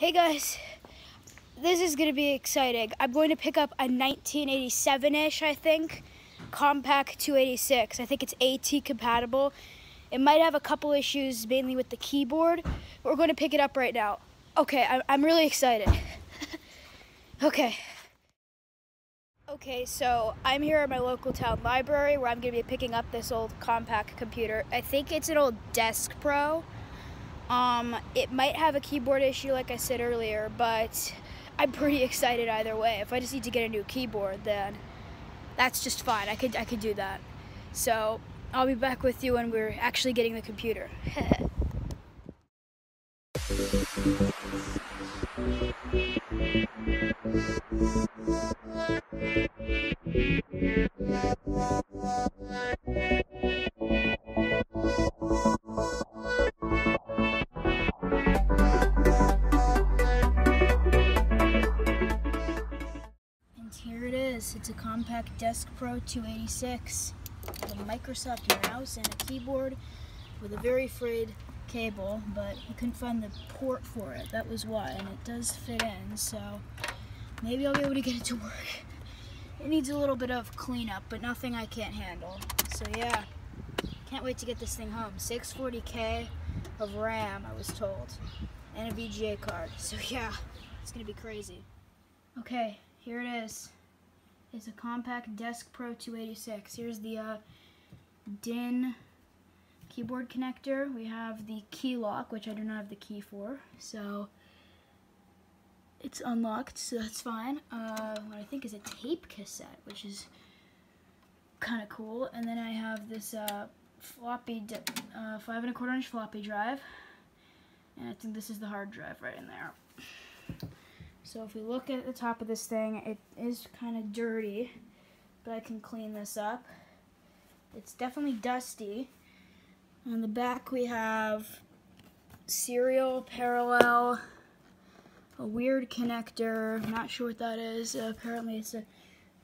Hey guys, this is gonna be exciting. I'm going to pick up a 1987-ish, I think, Compaq 286. I think it's AT compatible. It might have a couple issues, mainly with the keyboard. But we're going to pick it up right now. Okay, I'm really excited. okay. Okay, so I'm here at my local town library where I'm going to be picking up this old Compaq computer. I think it's an old Desk Pro. Um, it might have a keyboard issue, like I said earlier, but I'm pretty excited either way. If I just need to get a new keyboard, then that's just fine. I could I could do that. So I'll be back with you when we're actually getting the computer. Desk Pro 286 with a Microsoft mouse and a keyboard with a very frayed cable, but he couldn't find the port for it. That was why, and it does fit in, so maybe I'll be able to get it to work. It needs a little bit of cleanup, but nothing I can't handle. So yeah, can't wait to get this thing home. 640K of RAM, I was told, and a VGA card. So yeah, it's gonna be crazy. Okay, here it is. It's a Compaq Desk Pro 286. Here's the uh, DIN keyboard connector. We have the key lock, which I do not have the key for, so it's unlocked, so that's fine. Uh, what I think is a tape cassette, which is kind of cool. And then I have this uh, floppy, uh, five and a quarter inch floppy drive, and I think this is the hard drive right in there. So if we look at the top of this thing, it is kind of dirty, but I can clean this up. It's definitely dusty. On the back we have serial, parallel, a weird connector, I'm not sure what that is. Uh, apparently it's a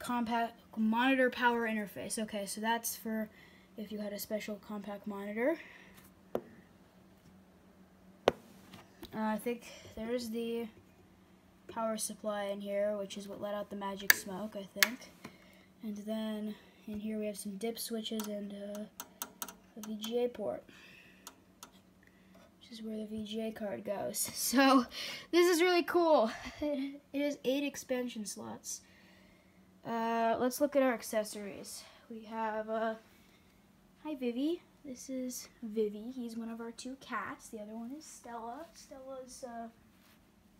Compaq monitor power interface. Okay, so that's for if you had a special Compaq monitor. Uh, I think there's the power supply in here, which is what let out the magic smoke, I think. And then in here we have some dip switches and uh, a VGA port, which is where the VGA card goes. So this is really cool. it has eight expansion slots. Uh, let's look at our accessories. We have, uh, hi Vivi. This is Vivi. He's one of our two cats. The other one is Stella. Stella's uh,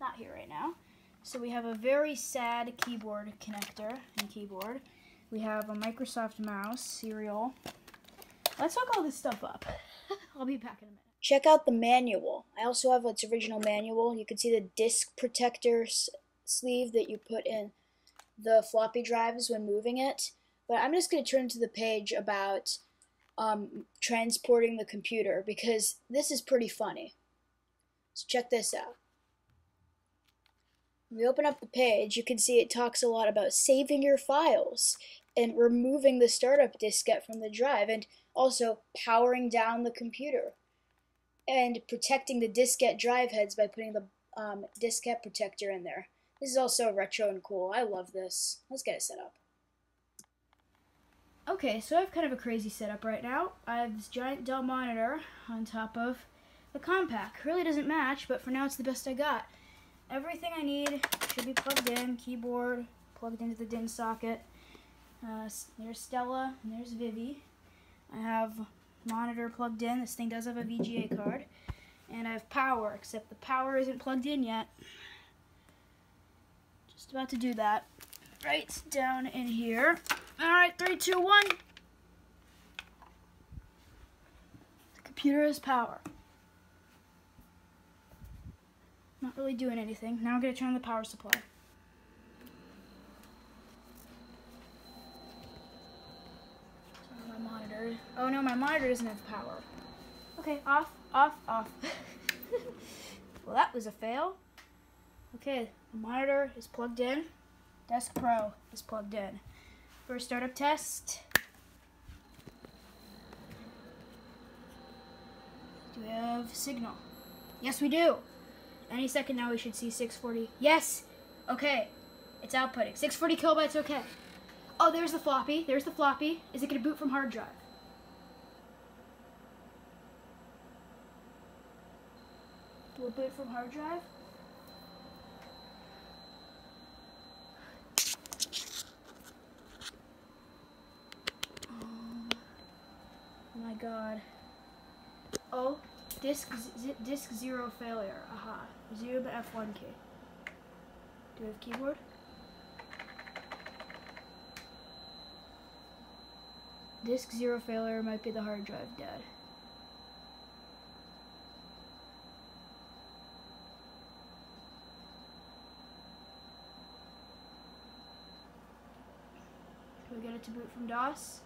not here right now. So we have a very sad keyboard connector and keyboard. We have a Microsoft mouse, serial. Let's hook all this stuff up. I'll be back in a minute. Check out the manual. I also have its original manual. You can see the disc protector sleeve that you put in the floppy drives when moving it. But I'm just going to turn to the page about um, transporting the computer because this is pretty funny. So check this out. When we open up the page, you can see it talks a lot about saving your files and removing the startup diskette from the drive and also powering down the computer and protecting the diskette drive heads by putting the um, diskette protector in there. This is also retro and cool. I love this. Let's get it set up. Okay, so I have kind of a crazy setup right now. I have this giant Dell monitor on top of the Compaq. Really doesn't match, but for now it's the best I got. Everything I need should be plugged in. Keyboard plugged into the DIN socket. Uh, there's Stella and there's Vivi. I have monitor plugged in. This thing does have a VGA card. And I have power, except the power isn't plugged in yet. Just about to do that. Right down in here. Alright, three, two, one. The computer has power. Not really doing anything. Now I'm going to turn on the power supply. My monitor. Oh no, my monitor doesn't have power. Okay, off, off, off. well, that was a fail. Okay, the monitor is plugged in. Deskpro is plugged in. First startup test. Do we have signal? Yes, we do. Any second now we should see 640. Yes! Okay. It's outputting. 640 kilobytes, okay. Oh, there's the floppy. There's the floppy. Is it going to boot from hard drive? Will boot from hard drive? Oh my god. Oh, disk disk zero failure. Aha. Zero F1 key. Do we have keyboard? Disk zero failure might be the hard drive dead. Can we get it to boot from DOS?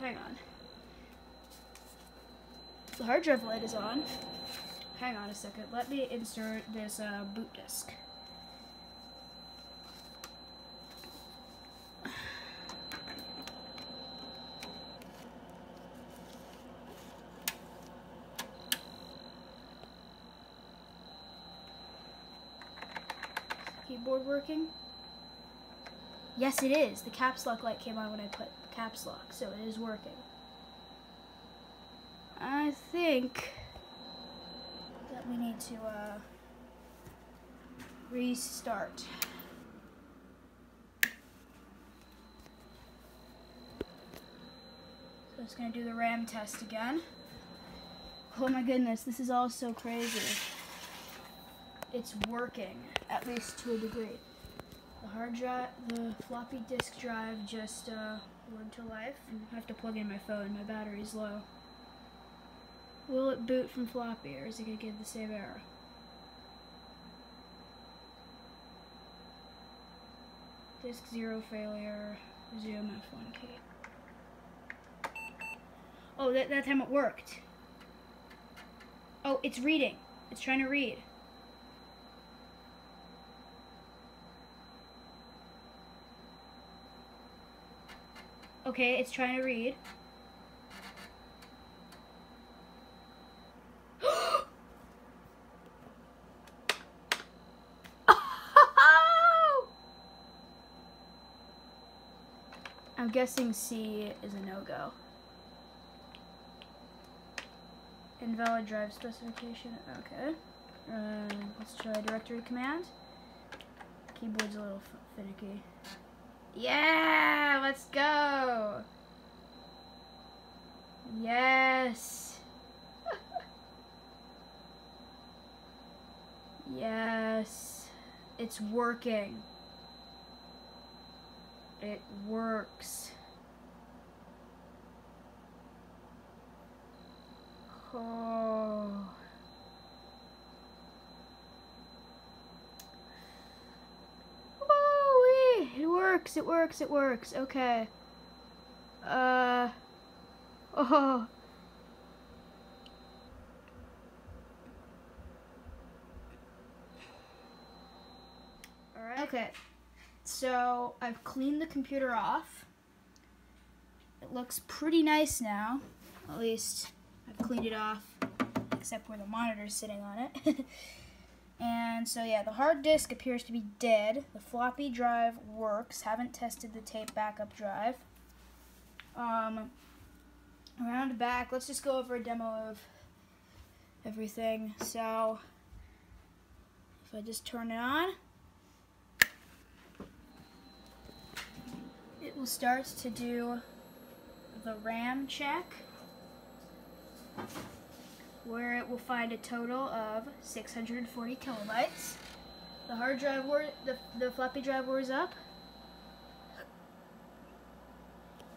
Hang on. The hard drive light is on. Hang on a second. Let me insert this uh, boot disk. Keyboard working? Yes, it is. The caps lock light came on when I put caps lock, so it is working. I think that we need to uh, restart. So it's to do the RAM test again. Oh my goodness, this is all so crazy. It's working, at least to a degree. The hard drive, the floppy disk drive just uh, went to life. I have to plug in my phone, my battery's low. Will it boot from floppy or is it going to give the same error? Disk zero failure, zoom F1 key. Oh, that, that time it worked. Oh, it's reading. It's trying to read. Okay, it's trying to read. I'm guessing C is a no-go. Invalid drive specification. Okay. Uh, let's try directory command. Keyboard's a little finicky. Yeah, let's go. Yes. yes. It's working. It works. Oh. It works, it works, it works. Okay. Uh. Oh. Alright. Okay. So, I've cleaned the computer off. It looks pretty nice now. At least, I've cleaned it off, except where the monitor's sitting on it. And so yeah, the hard disk appears to be dead. The floppy drive works. Haven't tested the tape backup drive. Um, around back, let's just go over a demo of everything. So if I just turn it on, it will start to do the RAM check where it will find a total of 640 kilobytes. The hard drive, wore, the, the floppy drive wears up.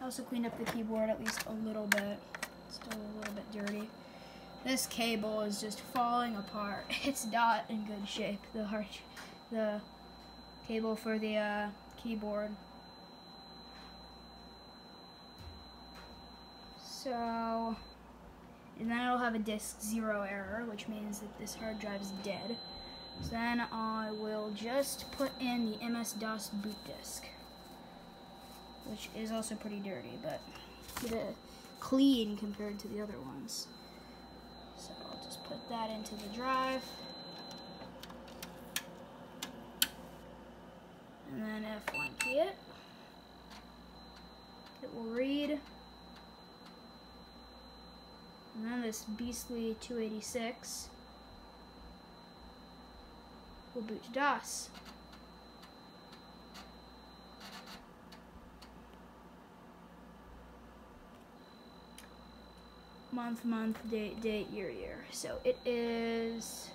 I also cleaned up the keyboard at least a little bit. Still a little bit dirty. This cable is just falling apart. It's not in good shape. The hard, the cable for the uh, keyboard. So and then it'll have a disk zero error, which means that this hard drive is dead. So then I will just put in the MS-DOS boot disk, which is also pretty dirty, but clean compared to the other ones. So I'll Just put that into the drive. And then F1 key it. It will read. And then this beastly 286 will boot to DOS. month, month, date, date, year, year. So it is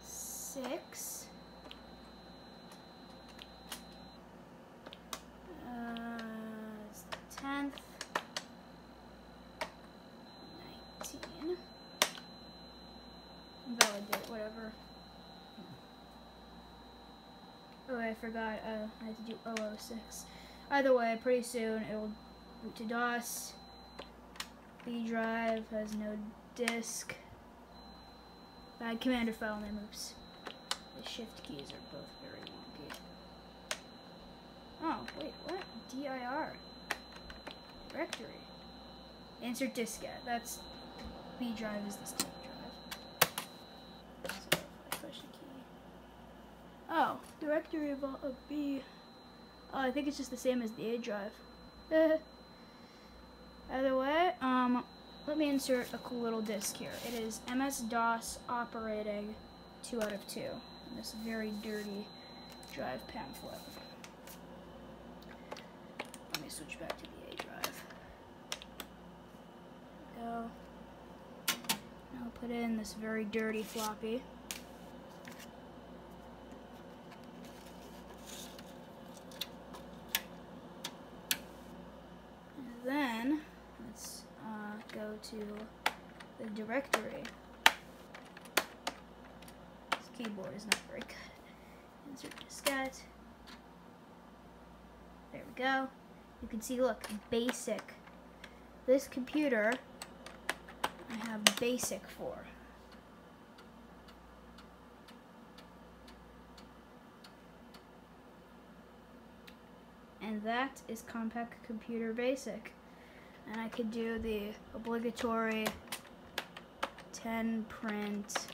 six. Oh, I forgot. Uh, I had to do 006. Either way, pretty soon it will boot to DOS. B drive has no disk. Bad commander file name. Oops. The shift keys are both very wonky. Oh, wait, what? DIR. Directory. Insert diskette. That's B drive is this tape drive. So I push the key. Oh, directory of, of B. Oh, I think it's just the same as the A drive. Either way, um, let me insert a cool little disk here. It is MS-DOS operating 2 out of 2. This very dirty drive pamphlet. Let me switch back to the A drive. Go. I'll put in this very dirty floppy. then let's uh, go to the directory. This keyboard is not very good. Insert diskette. There we go. You can see, look, basic. This computer I have basic for. and that is Compaq Computer Basic. And I could do the obligatory 10 print,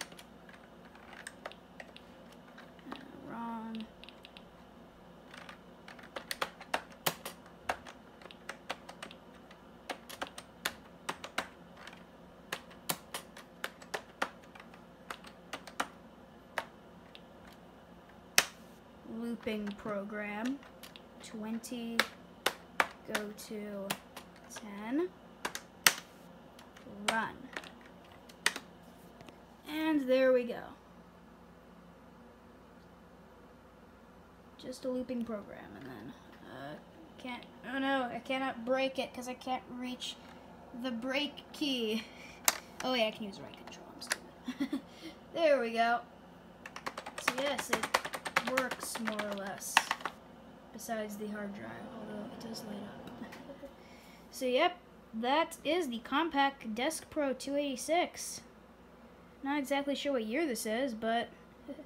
uh, wrong, looping program. 20, go to 10, run. And there we go. Just a looping program and then, uh, can't, oh no, I cannot break it because I can't reach the break key. Oh yeah, I can use right control, I'm stupid. there we go. So yes, it works more or less besides the hard drive, although it does light up. So yep, that is the Compaq Deskpro 286. Not exactly sure what year this is, but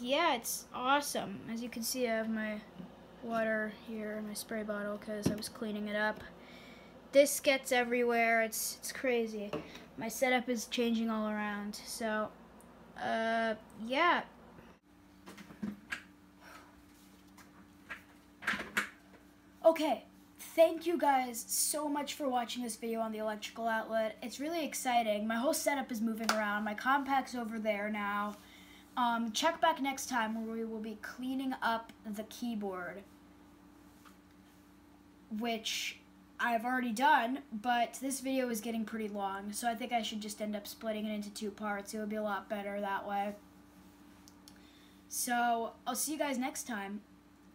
yeah, it's awesome. As you can see, I have my water here my spray bottle because I was cleaning it up. This gets everywhere. It's it's crazy. My setup is changing all around. So, uh, yeah. Okay, thank you guys so much for watching this video on the electrical outlet. It's really exciting. My whole setup is moving around. My Compaq's over there now. Um, check back next time where we will be cleaning up the keyboard, which I've already done, but this video is getting pretty long, so I think I should just end up splitting it into two parts. It would be a lot better that way. So, I'll see you guys next time.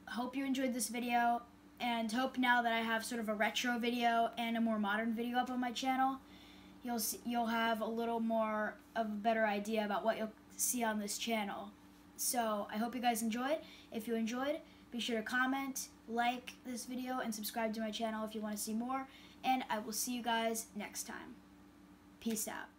Hope you enjoyed this video and hope now that I have sort of a retro video and a more modern video up on my channel, you'll see, you'll have a little more of a better idea about what you'll see on this channel. So I hope you guys enjoyed. If you enjoyed, be sure to comment, like this video, and subscribe to my channel if you want to see more. And I will see you guys next time. Peace out.